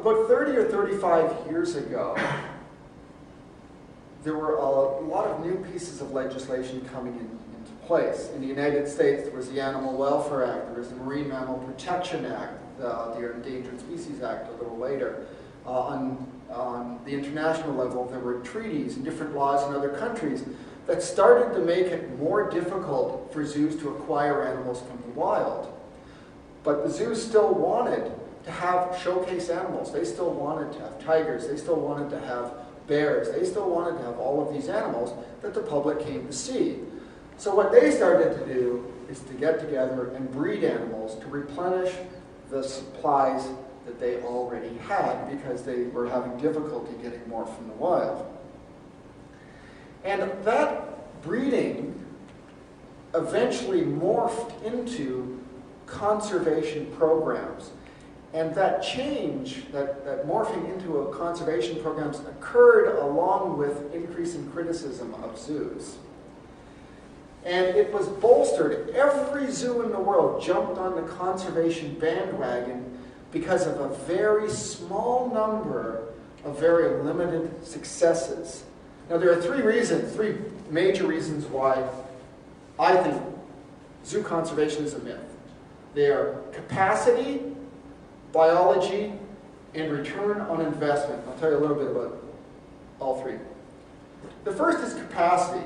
About 30 or 35 years ago, there were a lot of new pieces of legislation coming in, into place. In the United States, there was the Animal Welfare Act, there was the Marine Mammal Protection Act, the, Endangered Species Act a little later. Uh, on, on the international level, there were treaties and different laws in other countries that started to make it more difficult for zoos to acquire animals from the wild. But the zoos still wanted to have showcase animals. They still wanted to have tigers. They still wanted to have bears. They still wanted to have all of these animals that the public came to see. So what they started to do is to get together and breed animals to replenish the supplies that they already had because they were having difficulty getting more from the wild. And that breeding eventually morphed into conservation programs. And that change, that, that morphing into a conservation programs occurred along with increasing criticism of zoos. And it was bolstered. Every zoo in the world jumped on the conservation bandwagon because of a very small number of very limited successes. Now, there are three reasons, three major reasons why I think zoo conservation is a myth. They are capacity, biology, and return on investment. I'll tell you a little bit about all three. The first is capacity.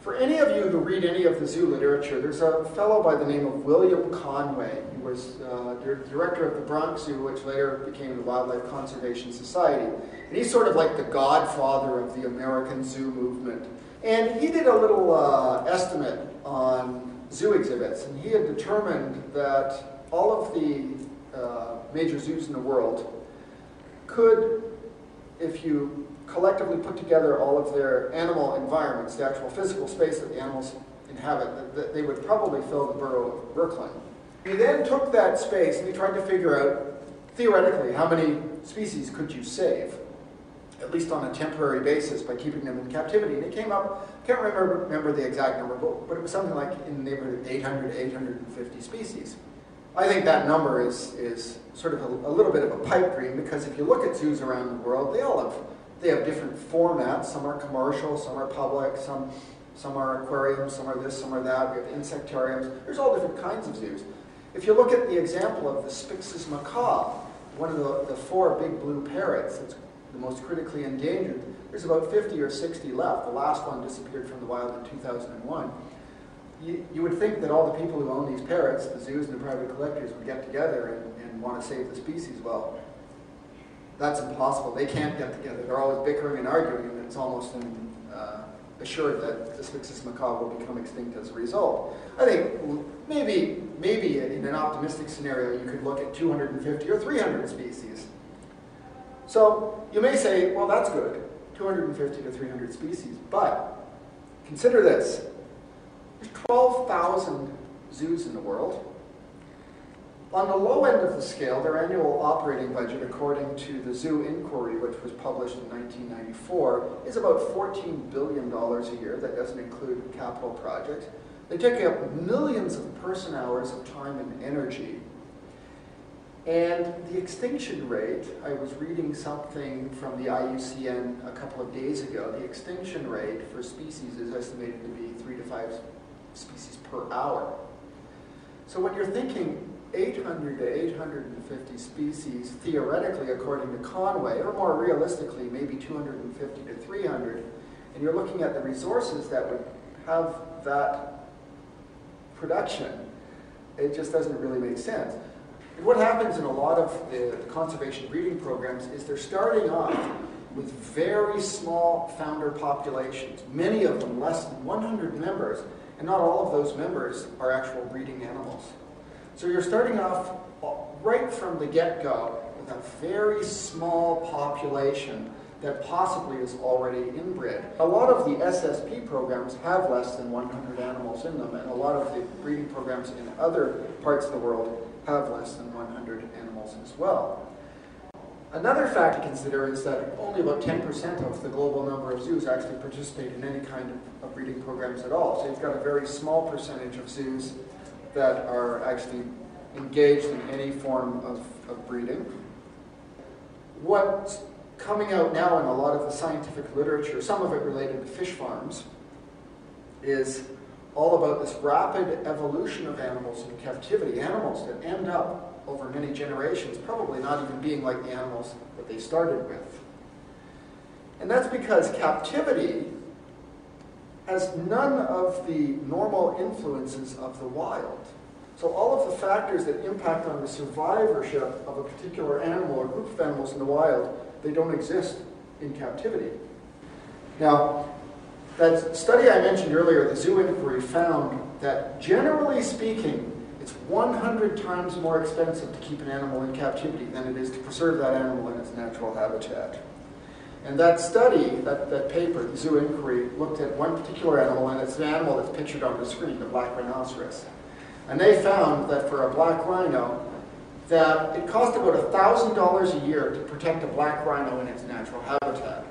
For any of you who read any of the zoo literature, there's a fellow by the name of William Conway. He was uh, director of the Bronx Zoo, which later became the Wildlife Conservation Society. And he's sort of like the godfather of the American zoo movement. And he did a little uh, estimate on zoo exhibits, and he had determined that all of the uh, major zoos in the world could, if you collectively put together all of their animal environments, the actual physical space that the animals inhabit, that they would probably fill the borough of Brooklyn. He then took that space and he tried to figure out, theoretically, how many species could you save, at least on a temporary basis, by keeping them in captivity. And it came up, I can't remember, remember the exact number, but, but it was something like in the neighborhood of 800 to 850 species. I think that number is, is sort of a, a little bit of a pipe dream because if you look at zoos around the world, they all have they have different formats. Some are commercial, some are public, some, some are aquariums, some are this, some are that. We have insectariums. There's all different kinds of zoos. If you look at the example of the Spix's macaw, one of the, the four big blue parrots that's the most critically endangered, there's about 50 or 60 left. The last one disappeared from the wild in 2001. You, you would think that all the people who own these parrots, the zoos and the private collectors, would get together and, and want to save the species. Well, that's impossible. They can't get together. They're always bickering and arguing, and it's almost in, uh, assured that the Spix's macaw will become extinct as a result. I think maybe, maybe in an optimistic scenario, you could look at 250 or 300 species. So you may say, well, that's good, 250 to 300 species, but consider this. There's 12,000 zoos in the world. On the low end of the scale, their annual operating budget, according to the Zoo Inquiry, which was published in 1994, is about $14 billion a year. That doesn't include capital projects. They take up millions of person hours of time and energy. And the extinction rate, I was reading something from the IUCN a couple of days ago, the extinction rate for species is estimated to be three to five species per hour. So when you're thinking 800 to 850 species, theoretically, according to Conway, or more realistically, maybe 250 to 300, and you're looking at the resources that would have that production, it just doesn't really make sense. And what happens in a lot of the conservation breeding programs is they're starting off with very small founder populations, many of them less than 100 members, and not all of those members are actual breeding animals. So you're starting off right from the get-go with a very small population that possibly is already inbred. A lot of the SSP programs have less than 100 animals in them, and a lot of the breeding programs in other parts of the world have less than 100 animals as well. Another fact to consider is that only about 10% of the global number of zoos actually participate in any kind of, of breeding programs at all. So you've got a very small percentage of zoos that are actually engaged in any form of, of breeding. what's coming out now in a lot of the scientific literature, some of it related to fish farms, is all about this rapid evolution of animals in captivity, animals that end up over many generations probably not even being like the animals that they started with. And that's because captivity has none of the normal influences of the wild. So all of the factors that impact on the survivorship of a particular animal or group of animals in the wild, they don't exist in captivity. Now, that study I mentioned earlier, the zoo inquiry, found that generally speaking, it's 100 times more expensive to keep an animal in captivity than it is to preserve that animal in its natural habitat. And that study, that, that paper, the zoo inquiry, looked at one particular animal, and it's an animal that's pictured on the screen, the black rhinoceros. And they found that for a black rhino, that it cost about $1,000 a year to protect a black rhino in its natural habitat.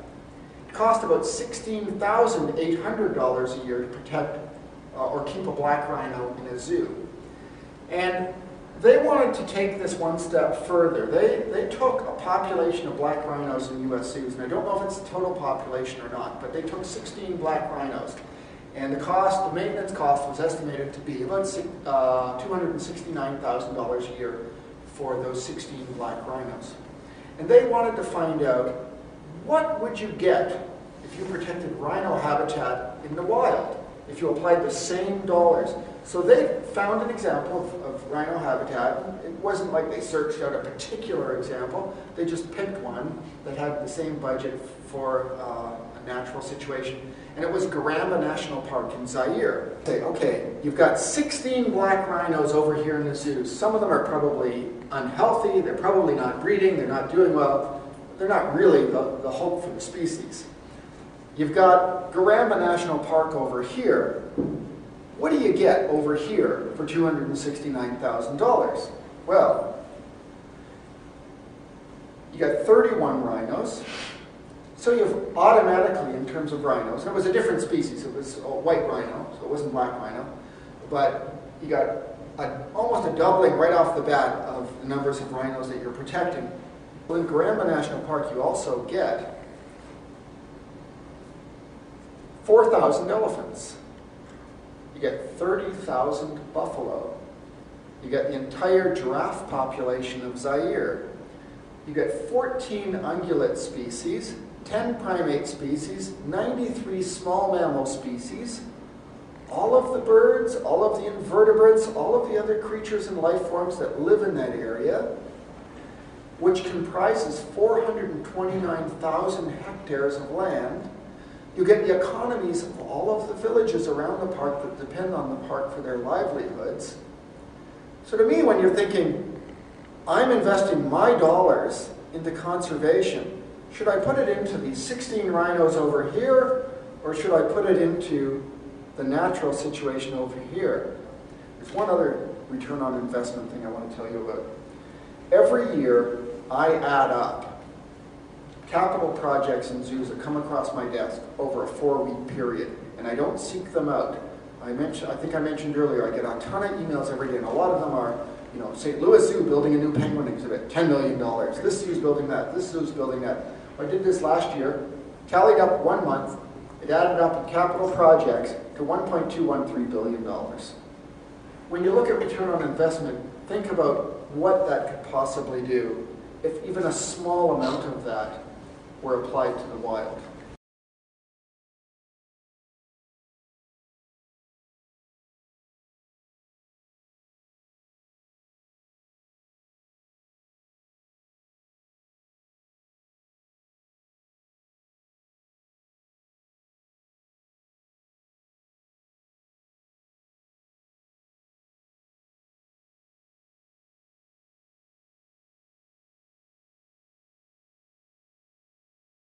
It cost about $16,800 a year to protect uh, or keep a black rhino in a zoo. And they wanted to take this one step further. They, they took a population of black rhinos in U.S. zoos, and I don't know if it's the total population or not, but they took 16 black rhinos and the cost, the maintenance cost was estimated to be about uh, $269,000 a year for those 16 black rhinos. And they wanted to find out what would you get if you protected rhino habitat in the wild, if you applied the same dollars. So they found an example of, of rhino habitat. It wasn't like they searched out a particular example. They just picked one that had the same budget for uh, a natural situation and it was Garamba National Park in Zaire. Say, okay, you've got 16 black rhinos over here in the zoo. Some of them are probably unhealthy, they're probably not breeding, they're not doing well. They're not really the, the hope for the species. You've got Garamba National Park over here. What do you get over here for $269,000? Well, you got 31 rhinos, so you've automatically, in terms of rhinos, it was a different species. It was a white rhino, so it wasn't black rhino. But you got a, almost a doubling right off the bat of the numbers of rhinos that you're protecting. Well, in Garamba National Park, you also get 4,000 elephants. You get 30,000 buffalo. You get the entire giraffe population of Zaire. You get 14 ungulate species, 10 primate species, 93 small mammal species, all of the birds, all of the invertebrates, all of the other creatures and life forms that live in that area, which comprises 429,000 hectares of land. You get the economies of all of the villages around the park that depend on the park for their livelihoods. So to me, when you're thinking, I'm investing my dollars into conservation, should I put it into these 16 rhinos over here, or should I put it into the natural situation over here? There's one other return on investment thing I want to tell you about. Every year, I add up capital projects in zoos that come across my desk over a four-week period, and I don't seek them out. I mentioned, I think I mentioned earlier, I get a ton of emails every day, and a lot of them are, you know, St. Louis Zoo building a new penguin exhibit, $10 million. This zoo's building that, this zoo's building that. I did this last year, tallied up one month, it added up in capital projects to $1.213 billion. When you look at return on investment, think about what that could possibly do if even a small amount of that were applied to the wild.